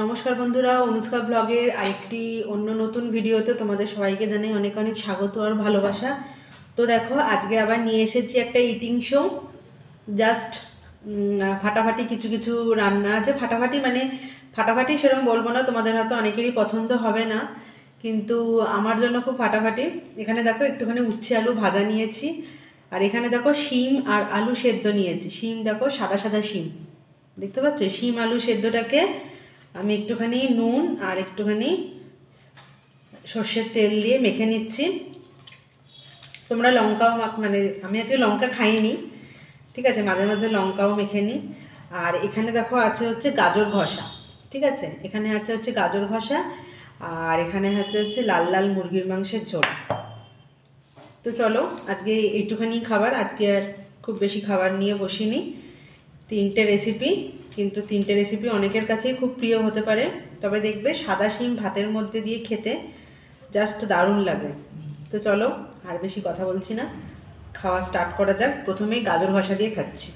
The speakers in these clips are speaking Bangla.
নমস্কার বন্ধুরা, অনুষ্কা ব্লগের আরেকটি অন্য নতুন ভিডিওতে তোমাদের সবাইকে জানাই অনেক অনেক স্বাগত আর ভালোবাসা। তো দেখো, আজকে আবার নিয়ে এসেছি একটা ইটিং শো জাস্ট ফাটাফাটি কিছু কিছু রান্না আছে। ফাটাফাটি মানে ফাটাফাটি সেরকম বলব না, তোমাদের হয়তো অনেকেরই পছন্দ হবে না, কিন্তু আমার জন্য খুব ফাটাফাটি। এখানে দেখো, একটুখানি উচ্ছে আলু ভাজা নিয়েছি। আর এখানে দেখো শিম আর আলু সেদ্ধ নিয়েছি। শিম দেখো, সাদা সাদা শিম। দেখতে পাচ্ছ? শিম, আলু সেদ্ধটাকে আমি একটুখানি নুন আর একটুখানি সর্ষের তেল দিয়ে মেখে নিচ্ছি। তোমরা লঙ্কাও মানে আমি আজকে লঙ্কা খাইনি, ঠিক আছে? মাঝে মাঝে লঙ্কাও মেখে নিই। আর এখানে দেখো আছে হচ্ছে গাজর ঘষা, ঠিক আছে? এখানে আছে হচ্ছে গাজর ঘষা আর এখানে হচ্ছে হচ্ছে লাল লাল মুরগির মাংসের ঝোল। তো চলো, আজকে এইটুখানি খাবার, আজকে আর খুব বেশি খাবার নিয়ে বসিনি। তিনটে রেসিপি কিন্তু তিনটে রেসিপি অনেকের কাছেই খুব প্রিয় হতে পারে। তবে দেখবে সাদা শিম ভাতের মধ্যে দিয়ে খেতে জাস্ট দারুণ লাগে। তো চলো, আর বেশি কথা বলছি না। খাওয়া স্টার্ট করা যাক। প্রথমেই গাজর ভাষা দিয়ে খাচ্ছি।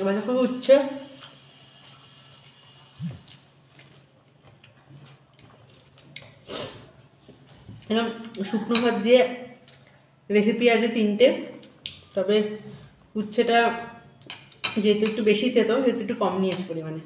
এবার যখন উঠছে এরকম শুকনো ভাত দিয়ে রেসিপি আছে তিনটে। তবে উচ্ছেটা যেহেতু একটু বেশি তেতো সেহেতু একটু কম নিয়েছে পরিমাণে।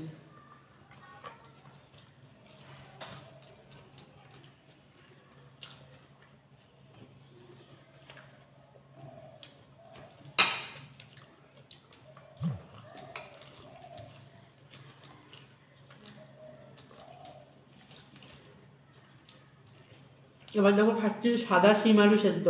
এবার দেখো খাচ্ছি সাদা শিম আলু সেদ্ধ।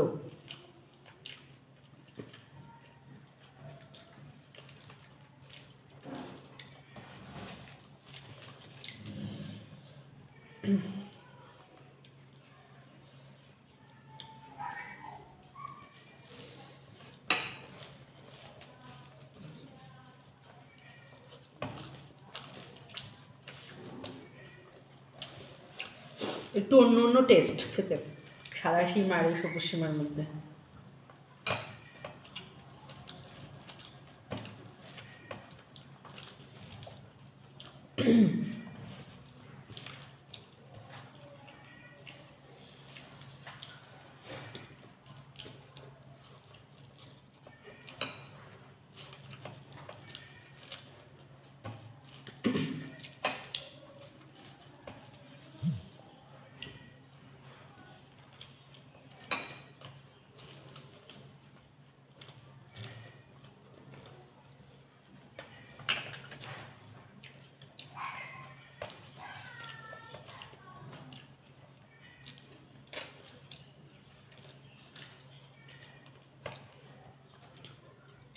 একটু অন্য অন্য টেস্ট খেতে সাদা সিম আর এই সবুজ সীমার মধ্যে।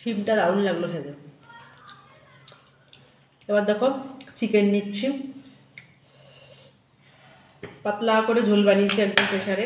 শিমটা দারুণ লাগল খেতে। এবার দেখো চিকেন নিচ্ছি। পাতলা করে ঝোল বানিয়েছি একদম প্রেশারে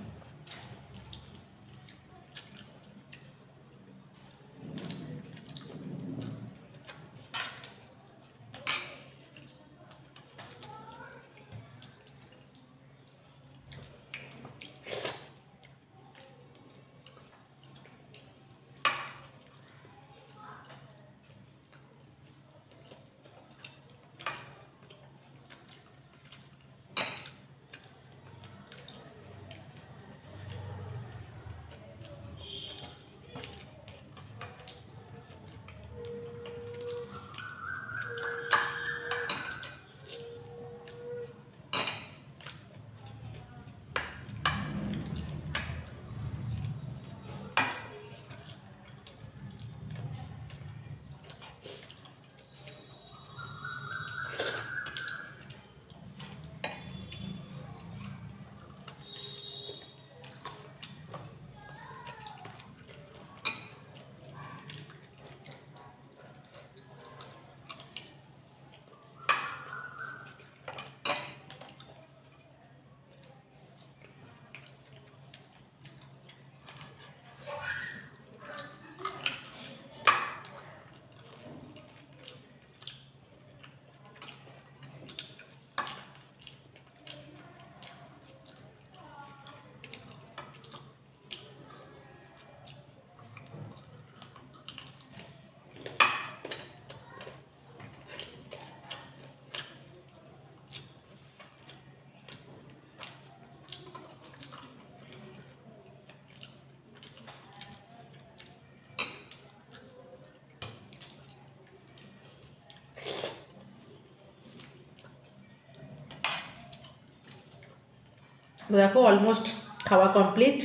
দেখো অলমোস্ট খাওয়া কমপ্লিট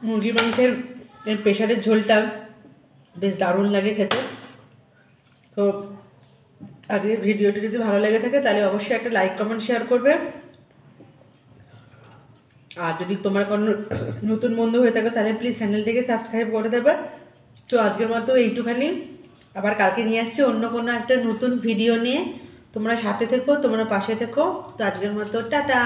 মুরগি মাংসের প্রেশারের ঝোলটা বেশ দারুণ লাগে খেতে। তো আজকের ভিডিওটি যদি ভালো লেগে থাকে, তাহলে অবশ্যই একটা লাইক কমেন্ট শেয়ার করবে। আর যদি তোমার কোনো নতুন বন্ধু হয়ে থাকে, তাহলে প্লিজ চ্যানেলটিকে সাবস্ক্রাইব করে দেবে। তো আজকের মতো এইটুখানি। আবার কালকে নিয়ে আসছি অন্য কোনো একটা নতুন ভিডিও নিয়ে। তোমরা সাথে থেকো তোমরা পাশে থেকো। তো আজকের মতো টাটা!